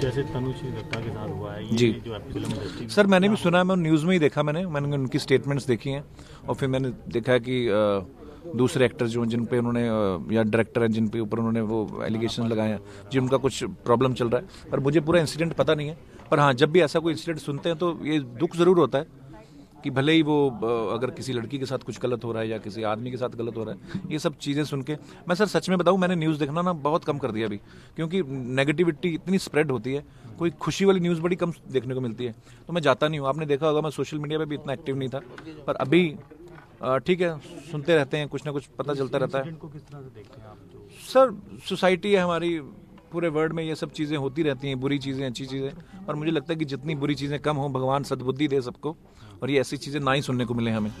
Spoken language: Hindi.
जैसे दत्ता के साथ हुआ है ये जी। जो फ़िल्म सर मैंने भी सुना है मैं न्यूज़ में ही देखा मैंने मैंने उनकी स्टेटमेंट्स देखी हैं। और फिर मैंने देखा है कि दूसरे एक्टर जो हैं, जिन पे उन्होंने या डायरेक्टर हैं जिन पे ऊपर उन्होंने वो एलिगेशन लगाए हैं जिनका कुछ प्रॉब्लम चल रहा है। पर मुझे पूरा इंसिडेंट पता नहीं है। पर हाँ जब भी ऐसा कोई इंसिडेंट सुनते हैं तो ये दुख ज़रूर होता है। कि भले ही वो अगर किसी लड़की के साथ कुछ गलत हो रहा है या किसी आदमी के साथ गलत हो रहा है ये सब चीज़ें सुन के मैं सर सच में बताऊँ मैंने न्यूज़ देखना ना बहुत कम कर दिया अभी क्योंकि नेगेटिविटी इतनी स्प्रेड होती है कोई खुशी वाली न्यूज़ बड़ी कम देखने को मिलती है तो मैं जाता नहीं हूँ। आपने देखा होगा मैं सोशल मीडिया पर भी इतना एक्टिव नहीं था पर अभी ठीक है सुनते रहते हैं कुछ ना कुछ पता चलता रहता है। सर सोसाइटी है हमारी पूरे वर्ल्ड में ये सब चीज़ें होती रहती हैं, बुरी चीज़ें, अच्छी चीज़ें। और मुझे लगता है कि जितनी बुरी चीज़ें कम हों, भगवान सदबुद्धि दे सबको। और ये ऐसी चीज़ें ना ही सुनने को मिले हमें।